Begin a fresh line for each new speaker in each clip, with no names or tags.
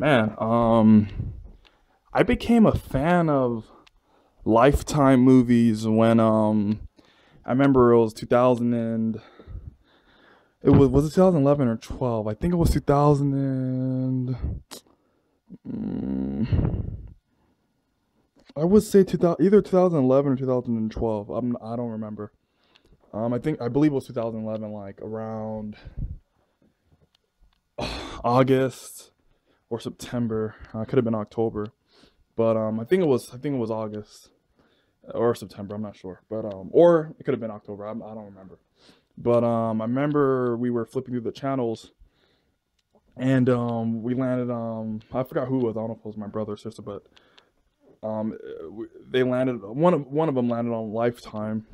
Man, um, I became a fan of Lifetime movies when um, I remember it was 2000 and it was was it 2011 or 12? I think it was 2000 and mm, I would say 2000 either 2011 or 2012. I'm I don't remember. Um, I think I believe it was 2011, like around August or September. Uh, could have been October, but um, I think it was I think it was August or September. I'm not sure, but um, or it could have been October. I'm, I don't remember. But um, I remember we were flipping through the channels, and um, we landed um, I forgot who it was. I don't know if it was my brother or sister, but um, they landed one of one of them landed on Lifetime,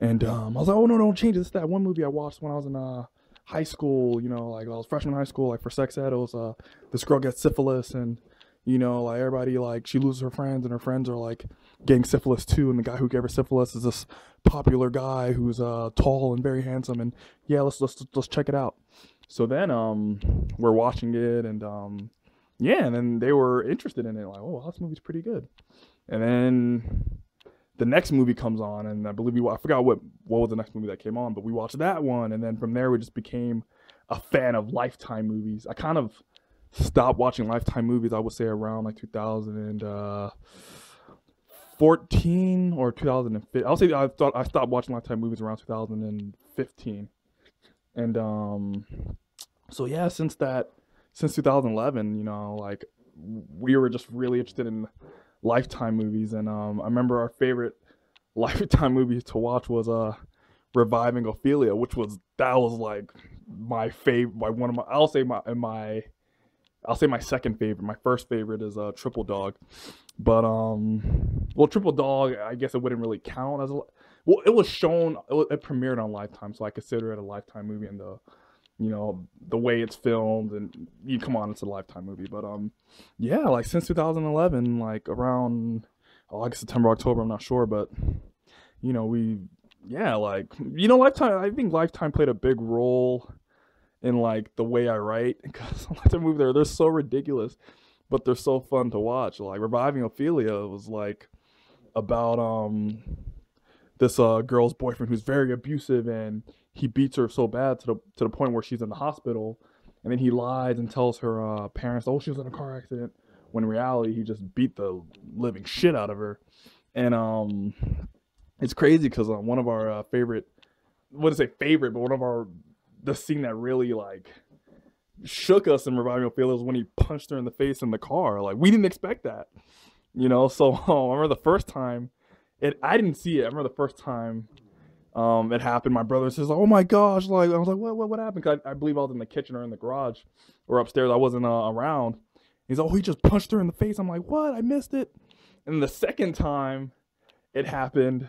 and um, I was like, oh no, don't change it. It's that one movie I watched when I was in uh high school. You know, like I was freshman in high school, like for sex ed. It was uh this girl gets syphilis and. You know, like everybody, like she loses her friends, and her friends are like getting syphilis too. And the guy who gave her syphilis is this popular guy who's uh tall and very handsome. And yeah, let's let's let's check it out. So then um we're watching it, and um yeah, and then they were interested in it, like, oh, wow, this movie's pretty good. And then the next movie comes on, and I believe we I forgot what what was the next movie that came on, but we watched that one, and then from there we just became a fan of Lifetime movies. I kind of stopped watching Lifetime movies. I would say around like 2014 or 2015. I'll say I thought I stopped watching Lifetime movies around 2015, and um, so yeah, since that since 2011, you know, like we were just really interested in Lifetime movies, and um, I remember our favorite Lifetime movie to watch was uh, Reviving Ophelia, which was that was like my favorite, my one of my I'll say my my I'll say my second favorite. My first favorite is uh, Triple Dog, but um, well, Triple Dog, I guess it wouldn't really count as a well. It was shown, it, it premiered on Lifetime, so I consider it a Lifetime movie, and the you know the way it's filmed and you come on, it's a Lifetime movie, but um, yeah, like since 2011, like around August, September, October, I'm not sure, but you know we yeah like you know Lifetime. I think Lifetime played a big role in like the way I write because a lot of movies they're they're so ridiculous, but they're so fun to watch. Like Reviving Ophelia was like about um this uh girl's boyfriend who's very abusive and he beats her so bad to the to the point where she's in the hospital and then he lies and tells her uh parents oh she was in a car accident when in reality he just beat the living shit out of her and um it's crazy because uh, one of our uh, favorite what say favorite but one of our the scene that really like shook us in Reviving was when he punched her in the face in the car. Like we didn't expect that, you know. So um, I remember the first time it. I didn't see it. I remember the first time um, it happened. My brother says, "Oh my gosh!" Like I was like, "What? What? What happened?" Because I, I believe I was in the kitchen or in the garage or upstairs. I wasn't uh, around. He's, "Oh, he just punched her in the face." I'm like, "What? I missed it." And the second time it happened,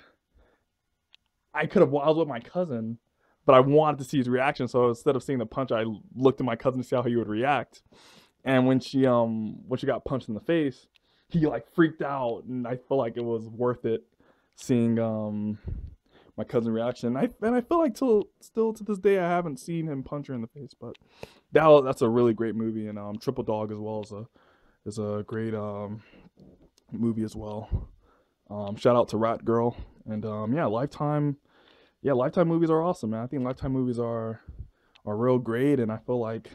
I could have. I was with my cousin but I wanted to see his reaction. So instead of seeing the punch, I looked at my cousin to see how he would react. And when she um when she got punched in the face, he like freaked out, and I feel like it was worth it seeing um my cousin reaction. And I and I feel like till still to this day I haven't seen him punch her in the face, but that that's a really great movie. And um Triple Dog as well is a is a great um movie as well. Um, shout out to Rat Girl and um yeah Lifetime yeah, Lifetime movies are awesome, man. I think Lifetime movies are are real great, and I feel like,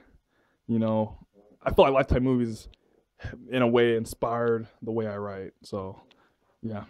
you know, I feel like Lifetime movies, in a way, inspired the way I write. So, yeah,